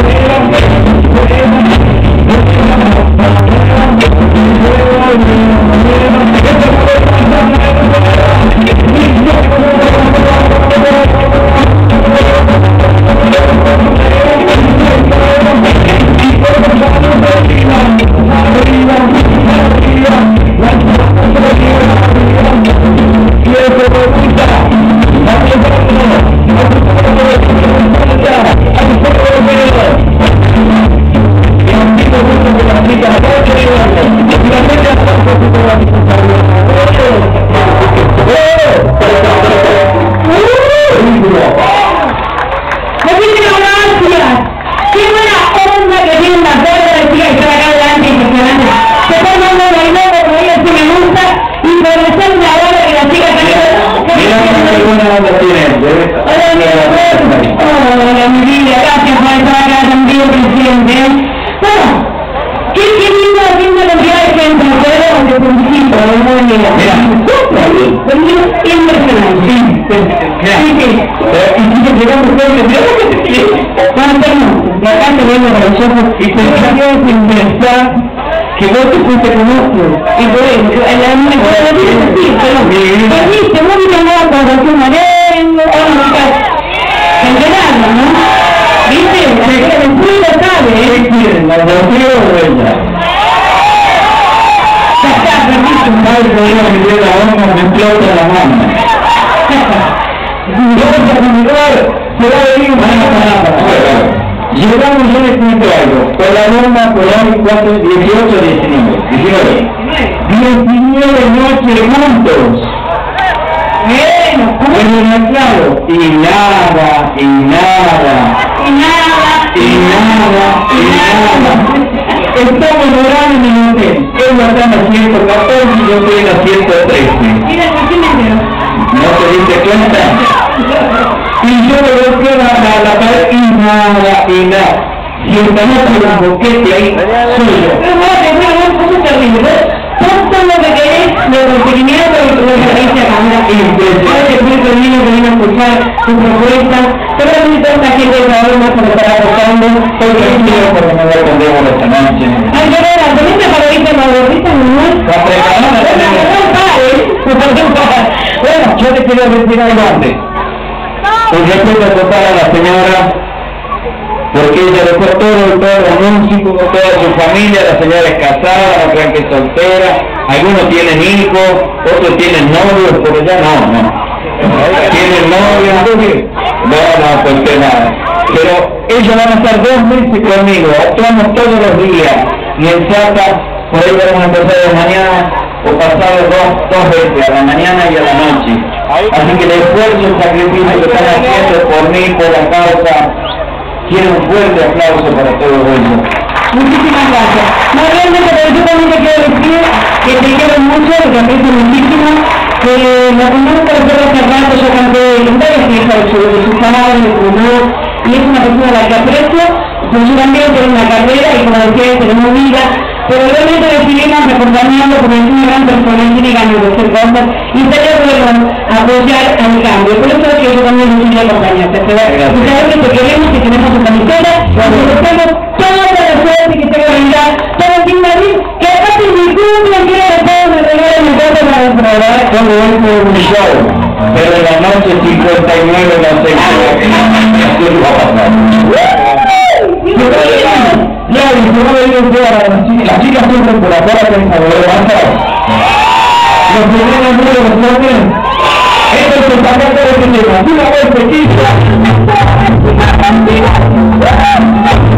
Muchísimas impresionante. Se está armando bailando como ella sí me gusta y por ser una hora que la chica está Mira qué buena. Hola, mi amor. Hola, mi vida. Gracias por estar acá también, presidente. Bueno, qué, qué linda, linda cantidad de gente. Ustedes donde felicito, muy bien. Mira. Impresionante. Sí, sí. Y que te de que que vos te fuiste con otro. Y por eso, en la mejor de sí, pero me llamabas con a a ¿no? ¿Viste? La que después lo sabe, ¿Qué ¿eh? quieren? ¿La Rocío o ella? Ya está, perdiste. Ay, podría meter la me explota la mano. A comunicar, se va a venir palabra. Llegamos, yo les cuento algo, con la norma por hoy 4, 18, 19, 19. 19 noches juntos. Bueno. Bueno, claro, y nada, y nada, Y nada, y nada, y nada. Estamos logrando en el hotel. Él está en la 114 y yo estoy en la 113. Diste cuenta? Y yo le bloqueo la, la, la pared y nada, y nada. Y el canal de un boquete ahí, suyo. Pero vos, bueno, ¿cómo te ríes? Vos todo lo que querés, los requerimientos y lo que dice acá, mira. Ahora te pido conmigo que vino a escuchar tu propuesta. Pero a mí toda esta gente que ahora no se lo estará tocando. Estoy tranquilo porque no voy a atender esta noche. Ay, yo era, ¿teniste para viste la gorrita, no? La preparada la tenemos. Bueno, Yo te quiero decir algo antes. Con respeto total a la señora, porque ella dejó todo, todos los músicos, toda su familia, la señora es casada, la crean que es soltera, algunos tienen hijos, otros tienen novios, pero ya no, no. Tienen novios, no, no, pues que nada. Pero ellos van a estar dos meses conmigo, actuamos todos los días, y en Chata, por ahí vamos a empezar de mañana, o pasado dos, dos veces, a la mañana y a la noche. Así que el esfuerzo, el sacrificio que están haciendo por mí, por la causa, quiero un fuerte aplauso para todos ellos. Muchísimas gracias. No, realmente, pero yo también te quiero decir que te quiero mucho, que aprecio muchísimo, que la conozco desde hace rato, yo canté varias fiestas de su, de su padre, de su mamá, y es una persona a la que aprecio, pues yo también tengo una carrera y como decía, tenemos vida, pero realmente decidimos acompañando porque es una gran persona tiene ganas de hacer cosas y estaría bueno apoyar al cambio. Por eso es que yo también decidí acompañarte. Sabes que te queremos y tenemos tu camiseta, y deseamos toda la suerte que tenga vida, todo el fin de vida, que aparte mi cumple quiero que todos me regalen mi cosa para. Todo esto es un show, pero en la noche 59 no sé qué va a pasar. Ya, se va a las chicas, las chicas siempre por afuera que a volver a pasar. Los primeros números que son esto es el paquete de tema. Una vez pequeña. Thank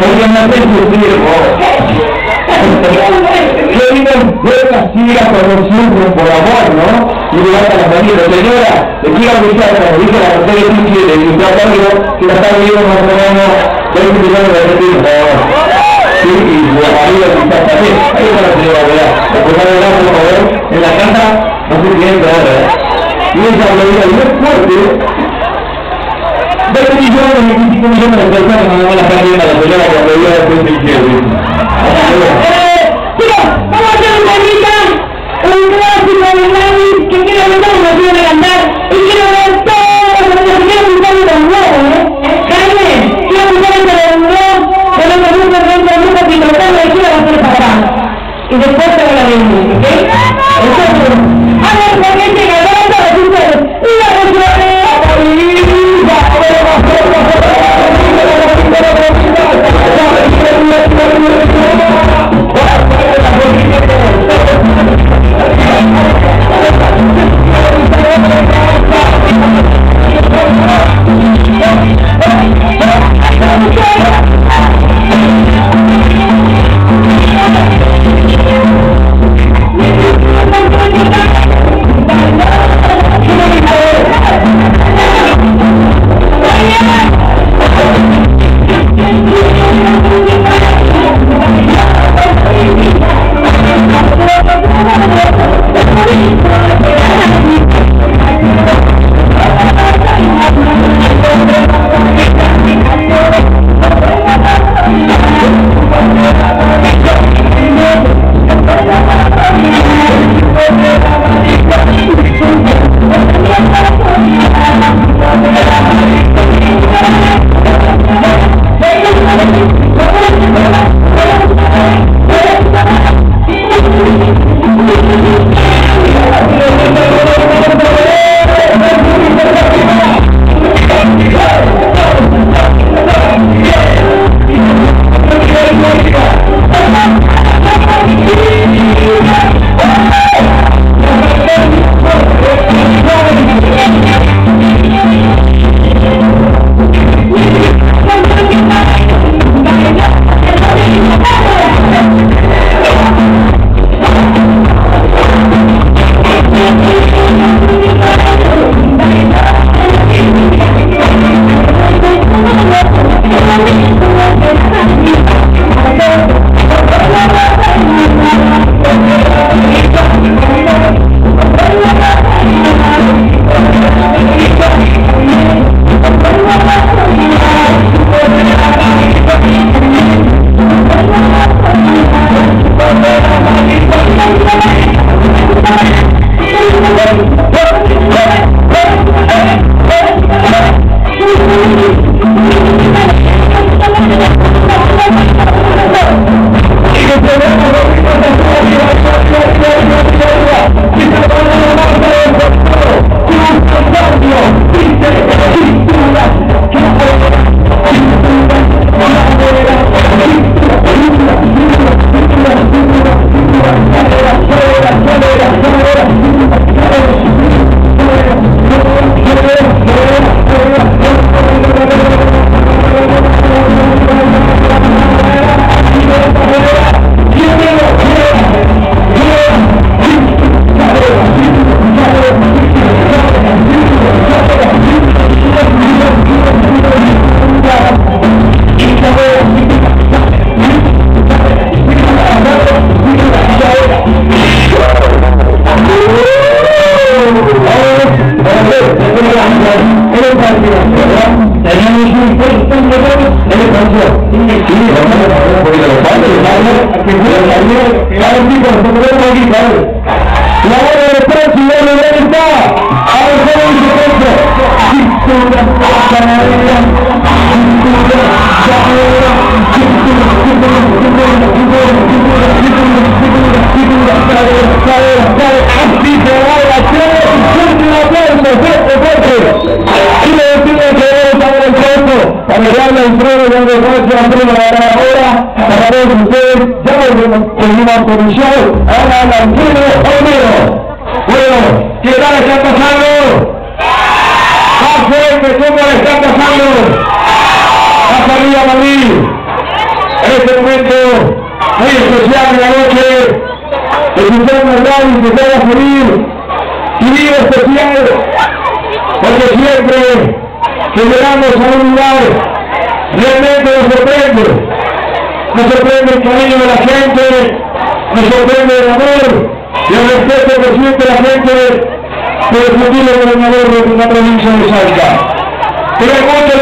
porque me sufrir, yo digo, sufren por amor, ¿no? Y le a la señora, le quiero avisar, como la mujer de Chichi, de Yucatán, que la está viviendo más o menos 20 millones de favor. Sí, y la familia está en la casa, no se tiene que. Y y es fuerte, 20 millones, 25 millones de personas, me la viendo a la señora cuando yo después de izquierda. Chicos, vamos a hacer un temita, un clásico de Gladys que quiero ver cómo nos viene a cantar y quiero ver todos los que quieren gustar de los Bye. Para le habla Alfredo de Andrés Antonio de la hora para todos ustedes, ahora habla Alfredo Olmedo. Bueno, ¿qué tal está pasando? Más fuerte, ¿cómo le está pasando? Más arriba Madrid. En este momento muy especial de la noche, escuchando el radio que se va a salir, y día especial, porque siempre que llegamos a un lugar, realmente nos sorprende. Nos sorprende el cariño de la gente, nos sorprende el amor y el respeto que siente la gente por el futuro gobernador de la provincia de Salta. Pero hay muchos.